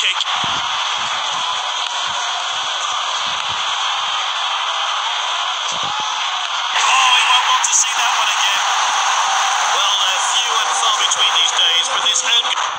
kick. Oh, he won't want to see that one again. Well, they're few and far between these days, but this own...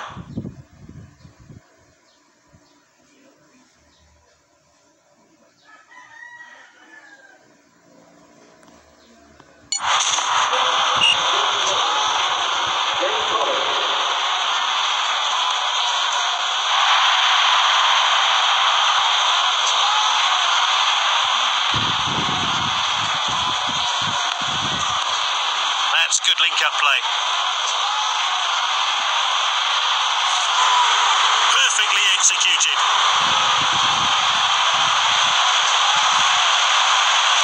That's good link-up play. Perfectly executed.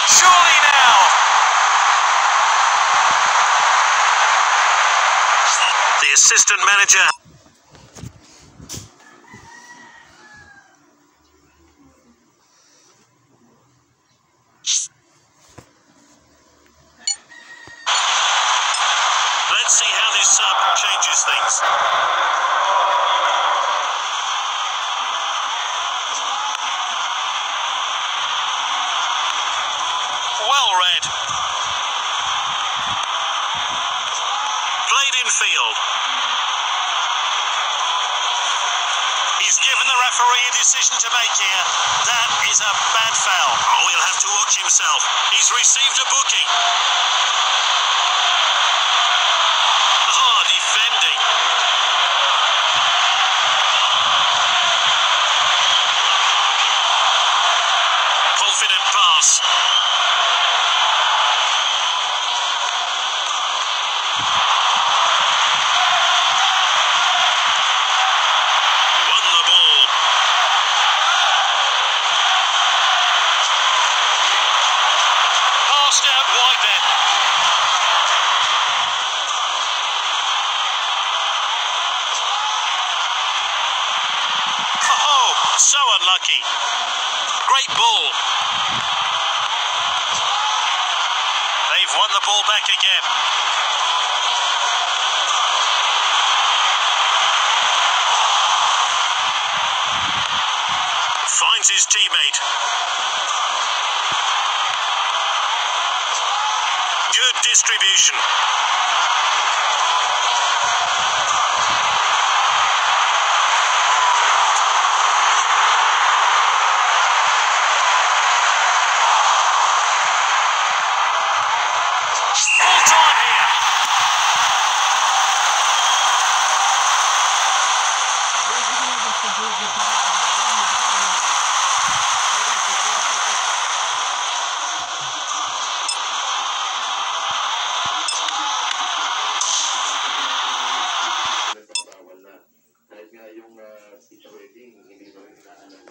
Surely now. The assistant manager. Let's see how this sub Well read. Played in field. He's given the referee a decision to make here. That is a bad foul. Oh, he'll have to watch himself. He's received a booking. Oh, so unlucky. Great ball. They've won the ball back again. Finds his teammate. Good distribution. Full time here. yung hindi ba rin naanan.